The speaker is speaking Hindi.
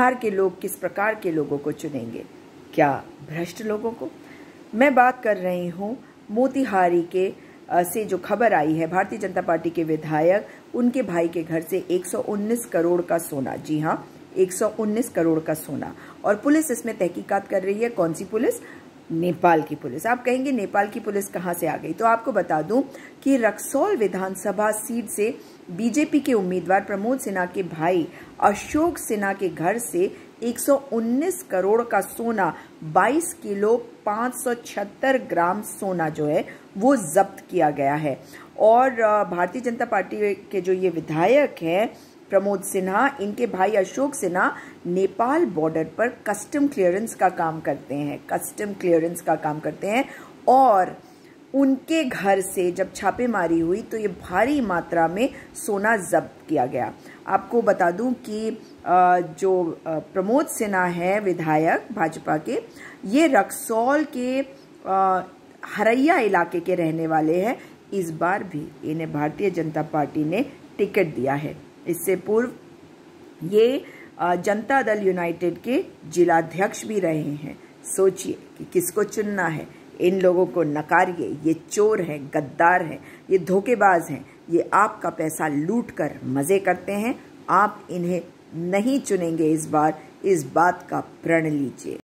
बिहार के लोग किस प्रकार के लोगों को चुनेंगे? क्या भ्रष्ट लोगों को? मैं बात कर रही हूँ मोतिहारी के से जो खबर आई है। भारतीय जनता पार्टी के विधायक, उनके भाई के घर से 119 करोड़ का सोना। जी हाँ 119 करोड़ का सोना। और पुलिस इसमें तहकीकात कर रही है। कौन सी पुलिस? नेपाल की पुलिस। आप कहेंगे, नेपाल की पुलिस कहाँ से आ गई? तो आपको बता दूँ कि रक्सौल विधानसभा सीट से बीजेपी के उम्मीदवार प्रमोद सिन्हा के भाई अशोक सिन्हा के घर से 119 करोड़ का सोना 22 किलो 576 ग्राम सोना जो है, वो जब्त किया गया है। और भारतीय जनता पार्टी के जो ये विधायक हैं प्रमोद सिन्हा, इनके भाई अशोक सिन्हा नेपाल बॉर्डर पर कस्टम क्लियरेंस का काम करते हैं, कस्टम क्लियरेंस का काम करते हैं और उनके घर से जब छापेमारी हुई तो ये भारी मात्रा में सोना जब्त किया गया। आपको बता दूँ कि जो प्रमोद सिन्हा है, विधायक, भाजपा के, ये रक्सौल के हरैया इलाके के रहने वाले हैं। इस बार भी इन्हें भारतीय जनता पार्टी ने टिकट दिया है। इससे पूर्व ये जनता दल यूनाइटेड के जिलाध्यक्ष भी रहे हैं। सोचिए कि किसको चुनना है? इन लोगों को नकारिए। ये चोर हैं, गद्दार हैं, ये धोखेबाज हैं। ये आपका पैसा लूट कर मज़े करते हैं। आप इन्हें नहीं चुनेंगे इस बार। इस बात का प्रण लीजिए।